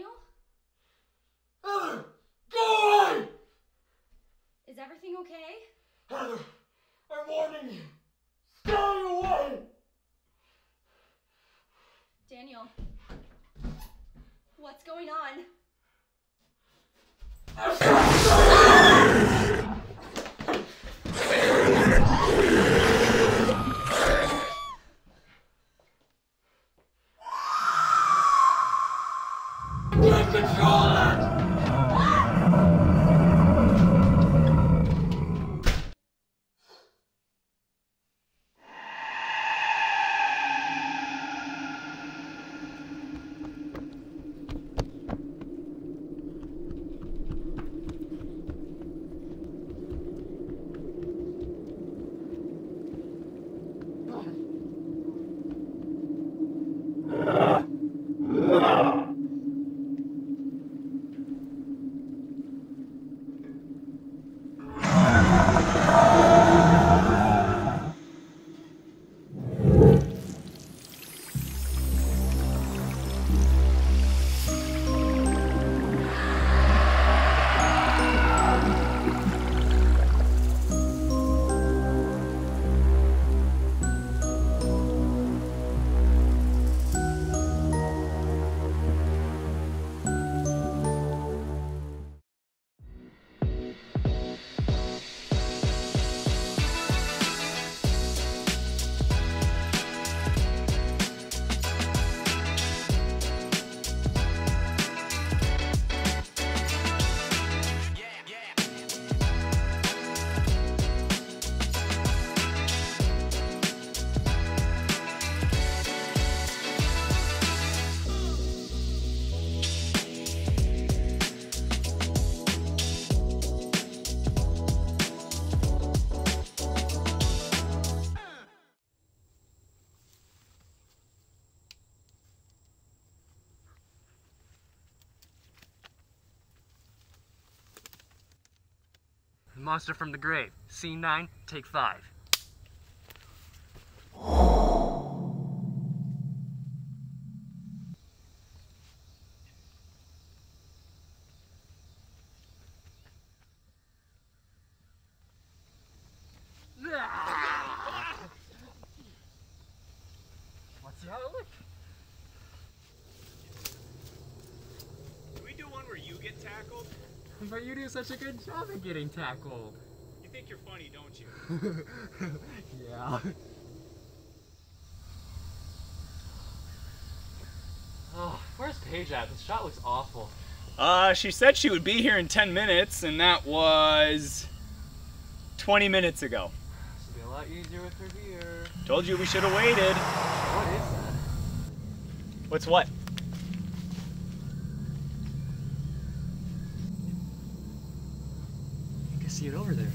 Daniel? Heather! Go away! Is everything okay? Heather, I'm warning you! Stay away! Daniel, what's going on? Monster from the Grave, Scene 9, Take 5. Let's see how it looks. Can we do one where you get tackled? But you do such a good job at getting tackled. You think you're funny, don't you? yeah. Oh, where's Paige at? This shot looks awful. Uh, she said she would be here in 10 minutes, and that was 20 minutes ago. This will be a lot easier with her here. Told you we should have waited. What is that? What's what? I can see it over there.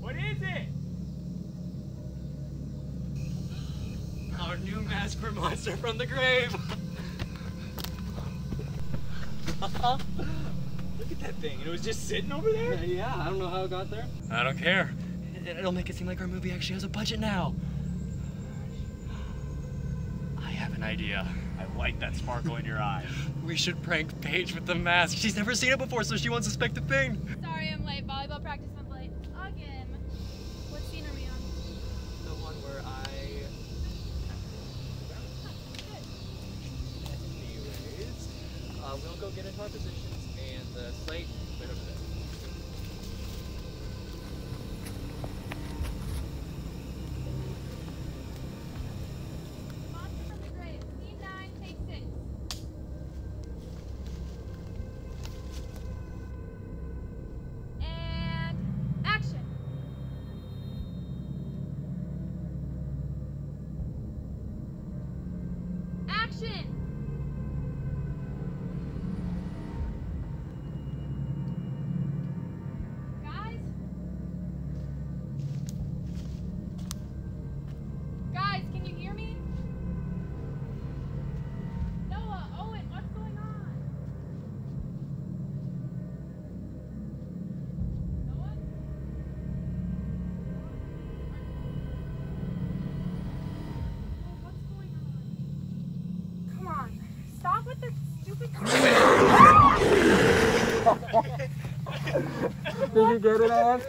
What is it? Our new mask for Monster from the Grave. Look at that thing. And it was just sitting over there? Uh, yeah, I don't know how it got there. I don't care. It'll make it seem like our movie actually has a budget now. I have an idea. I like that sparkle in your eye. We should prank Paige with the mask. She's never seen it before, so she won't suspect a thing. Sorry I'm late. Volleyball practice went late. Again. What scene are we on? The one where I. Anyways, uh, we'll go get into our positions, and the slate you get it, Alex?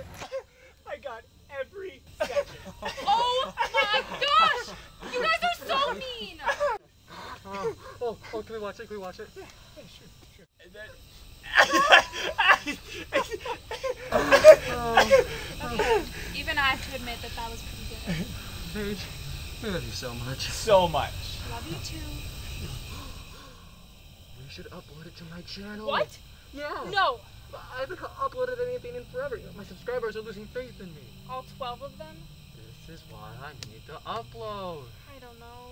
I got every second. Oh my gosh! You guys are so mean! Oh, oh, oh, can we watch it? Can we watch it? And then. Even I have to admit that that was pretty good. Paige, we love you so much. so much. Love you too. We should upload it to my channel. What? Yeah. No! I haven't uploaded anything in forever. My subscribers are losing faith in me. All 12 of them? This is why I need to upload. I don't know.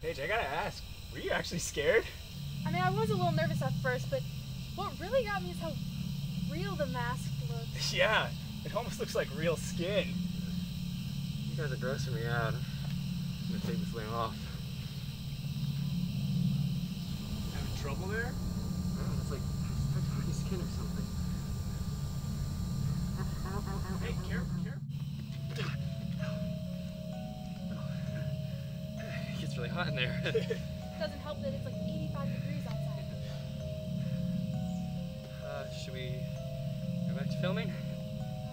Paige, I gotta ask, were you actually scared? I mean, I was a little nervous at first, but what really got me is how real the mask looks. Yeah, it almost looks like real skin. You guys are grossing me out. I'm gonna take this thing off. Trouble there? Oh, it's like it's tiny skin or something. Hey, careful, careful. It gets really hot in there. Doesn't help that it's like 85 degrees outside. uh, should we go back to filming?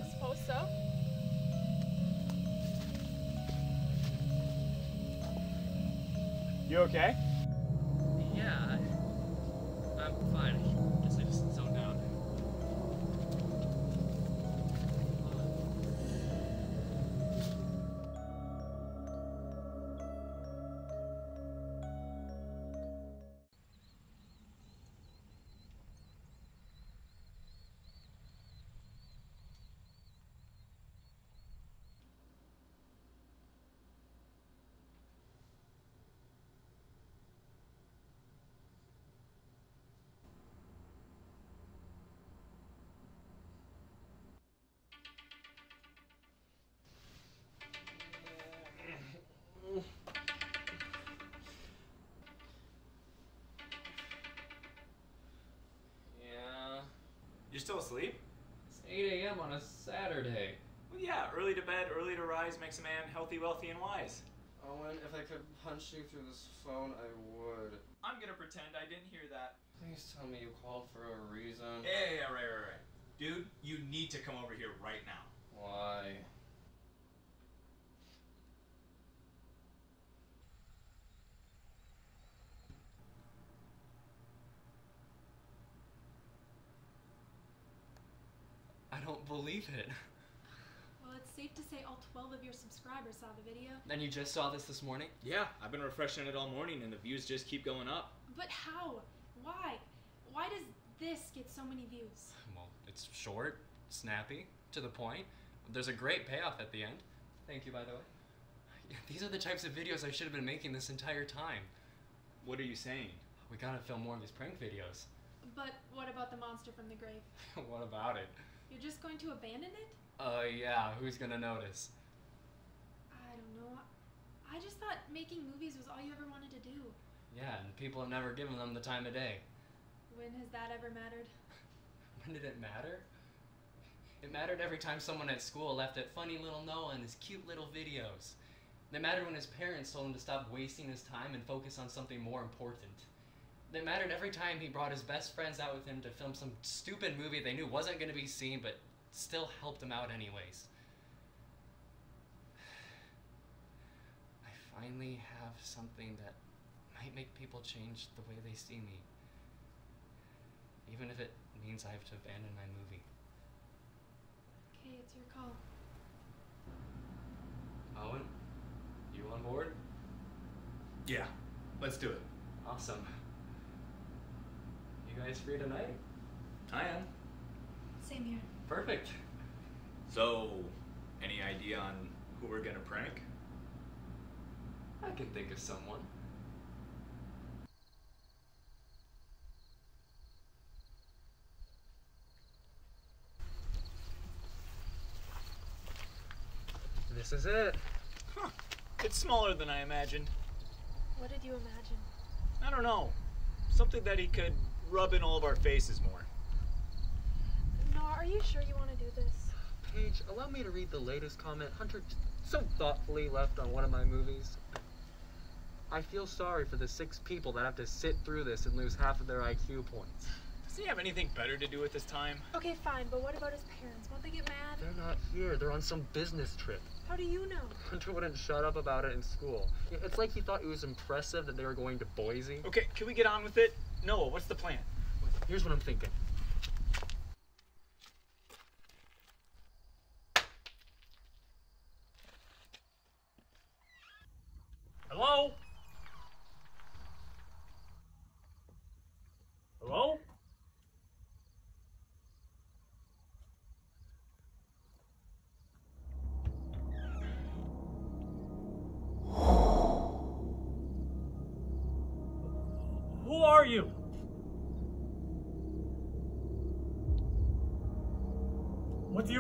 I suppose so. You okay? You're still asleep? it's 8 a.m. on a Saturday. Well, yeah, early to bed, early to rise makes a man healthy, wealthy, and wise. Owen, if I could punch you through this phone, I would. I'm gonna pretend I didn't hear that. Please tell me you called for a reason. Yeah, yeah, yeah, right, right, right. Dude, you need to come over here right now. Why? I don't believe it. Well, it's safe to say all 12 of your subscribers saw the video. And you just saw this this morning? Yeah, I've been refreshing it all morning, and the views just keep going up. But how? Why? Why does this get so many views? Well, it's short, snappy, to the point. There's a great payoff at the end. Thank you, by the way. These are the types of videos I should have been making this entire time. What are you saying? We gotta film more of these prank videos. But what about the monster from the grave? what about it? You're just going to abandon it? Uh, yeah, who's gonna notice? I don't know. I just thought making movies was all you ever wanted to do. Yeah, and people have never given them the time of day. When has that ever mattered? When did it matter? It mattered every time someone at school left at funny little Noah and his cute little videos. It mattered when his parents told him to stop wasting his time and focus on something more important. It mattered every time he brought his best friends out with him to film some stupid movie they knew wasn't going to be seen but still helped him out anyways. I finally have something that might make people change the way they see me. Even if it means I have to abandon my movie. Okay, it's your call. Owen, you on board? Yeah, let's do it. Awesome. You guys free tonight? I am. Same here. Perfect. So, any idea on who we're gonna prank? I can think of someone. This is it. Huh. It's smaller than I imagined. What did you imagine? I don't know. Something that he could rub in all of our faces more. Noah, are you sure you want to do this? Paige, allow me to read the latest comment Hunter so thoughtfully left on one of my movies. I feel sorry for the six people that have to sit through this and lose half of their IQ points. Does he have anything better to do with his time? Okay, fine, but what about his parents? Won't they get mad? They're not here. They're on some business trip. How do you know? Hunter wouldn't shut up about it in school. It's like he thought it was impressive that they were going to Boise. Okay, can we get on with it? Noah, what's the plan? Here's what I'm thinking.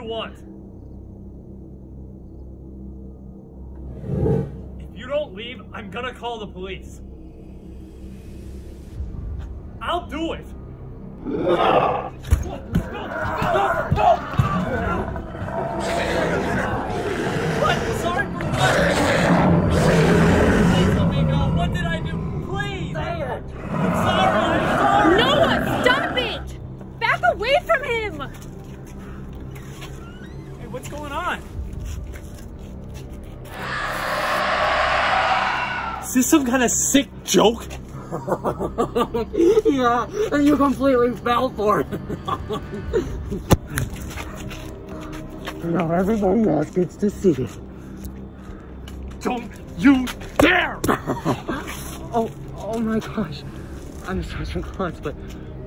Want? If you don't leave, I'm gonna call the police. I'll do it. What? Sorry for what? Please let. What did I do? Please. I'm sorry. I'm sorry. Stop it! Back away from him! Hey, what's going on? Is this some kind of sick joke? yeah, and you completely fell for it. now everybody else gets to see it. Don't you dare! Oh, oh my gosh. I'm such a klutz, but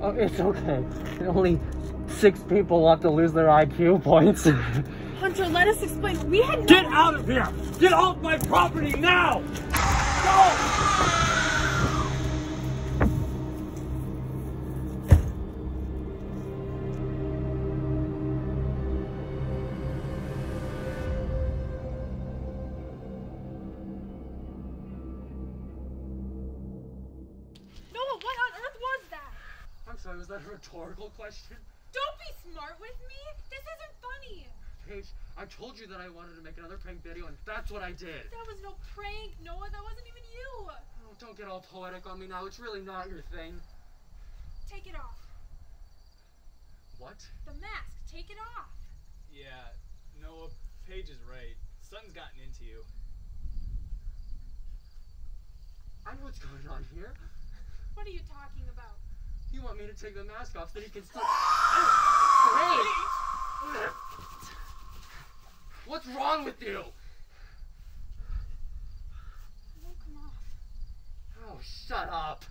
oh, it's okay. Only six people have to lose their IQ points. Hunter, let us explain. We had no Get out of here! Get off my property now! Go! Noah, what on earth was that? I'm sorry, was that a rhetorical question? Don't be smart with me. This isn't funny. Paige, I told you that I wanted to make another prank video, and that's what I did. That was no prank, Noah. That wasn't even you. Oh, don't get all poetic on me now. It's really not your thing. Take it off. What? The mask. Take it off. Yeah, Noah, Paige is right. Something's gotten into you. I know what's going on here. What are you talking about? You want me to take the mask off so that he can still. Paige! What's wrong with you? Won't come off. Oh, shut up.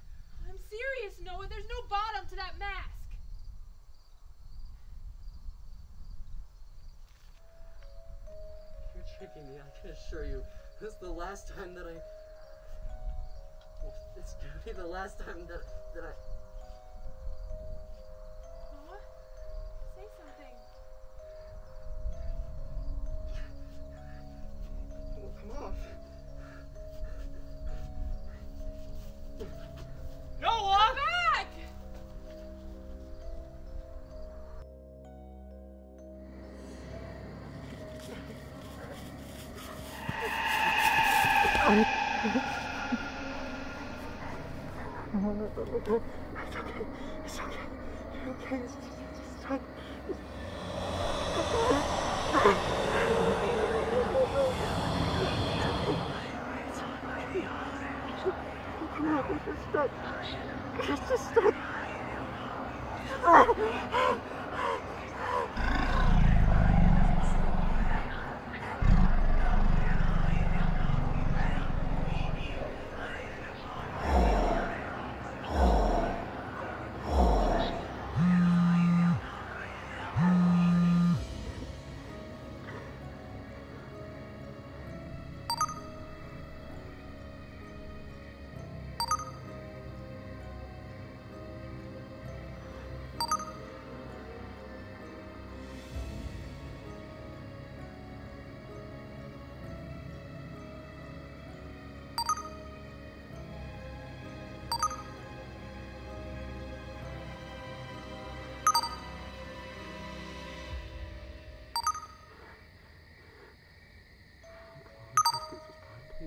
I'm serious, Noah. There's no bottom to that mask. You're tricking me, I can assure you. This is the last time that I. Well, it's gonna be the last time that that I. It's okay. It's okay. You're okay. It's okay.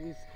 Please.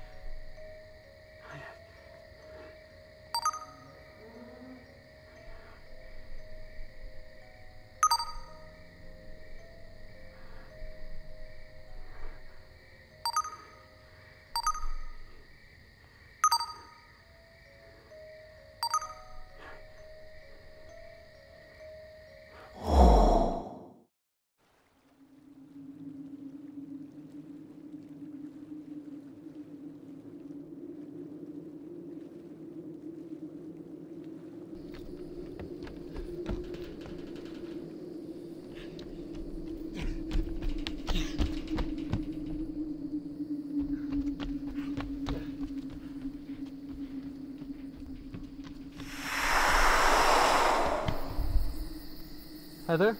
Heather?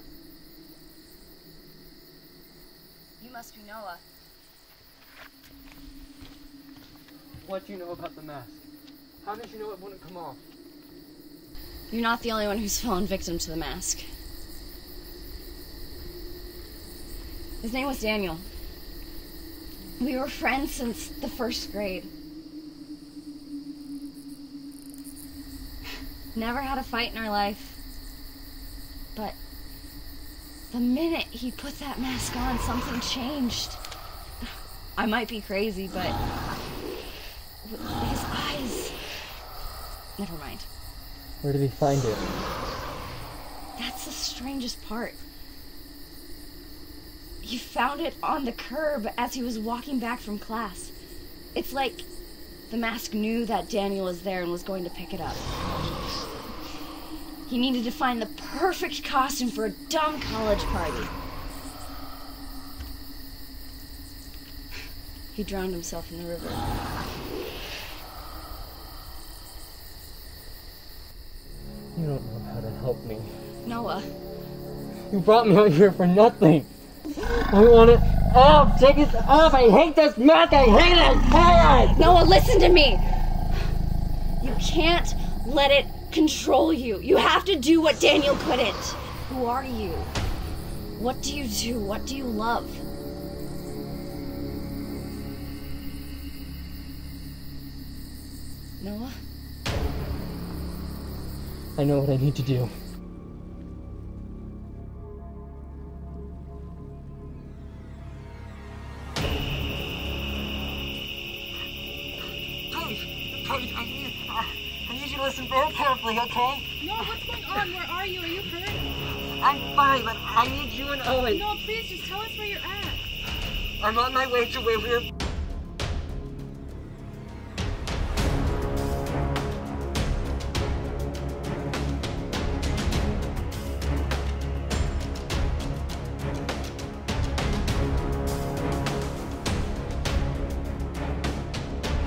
You must be Noah. What do you know about the mask? How did you know it wouldn't come off? You're not the only one who's fallen victim to the mask. His name was Daniel. We were friends since the first grade. Never had a fight in our life. But the minute he put that mask on, something changed. I might be crazy, but his eyes. Never mind. Where did he find it? That's the strangest part. He found it on the curb as he was walking back from class. It's like the mask knew that Daniel was there and was going to pick it up. He needed to find the perfect costume for a dumb college party. He drowned himself in the river. You don't know how to help me. Noah, You brought me out here for nothing. I want it off. Take it off. I hate this mask. I hate it. I hate it. Noah, listen to me. You can't let it control you. You have to do what Daniel couldn't. Who are you? What do you do? What do you love? Noah? I know what I need to do. Very carefully, okay? Noah, what's going on? Where are you? Are you hurt? I'm fine, but I need you and Owen. No, please just tell us where you're at. I'm on my way to where we're.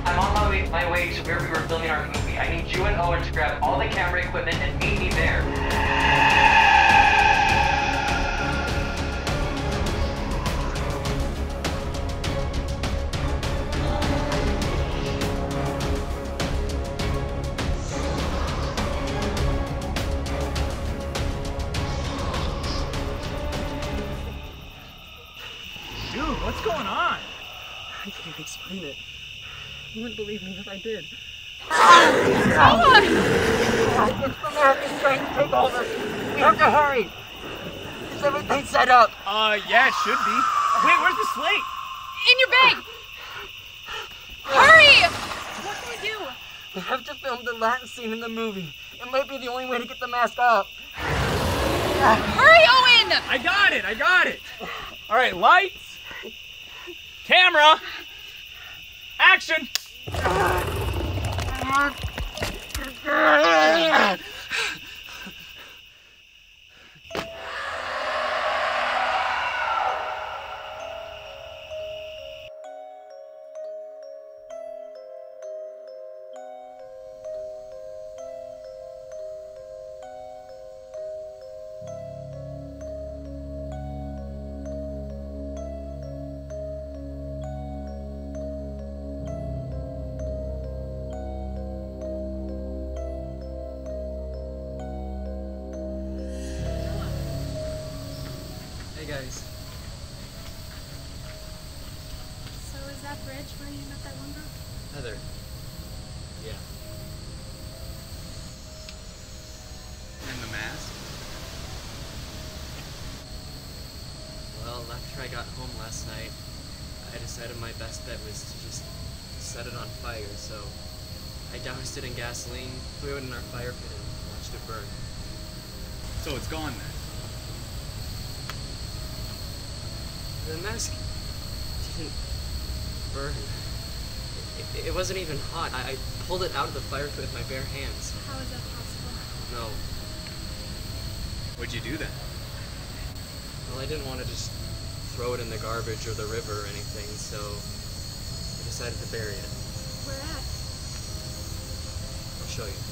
I'm on my way, my way to where we were filming our movie. I need you and Owen to grab all the camera equipment and meet me there. Dude, what's going on? I can't explain it. You wouldn't believe me if I did. It's the Take over. We have to hurry. Is everything set up? Uh, yeah, it should be. Wait, where's the slate? In your bag! Hurry! What can we do? We have to film the Latin scene in the movie. It might be the only way to get the mask off. Hurry, Owen! I got it, I got it. All right, lights, camera, action. Last night, I decided my best bet was to just set it on fire, so I doused it in gasoline, threw it in our fire pit, and watched it burn. So it's gone then. The mask didn't burn. It, it wasn't even hot. I, I pulled it out of the fire pit with my bare hands. How is that possible? No, What'd you do then? well, I didn't want to just throw it in the garbage or the river or anything, so I decided to bury it. Where at? I'll show you.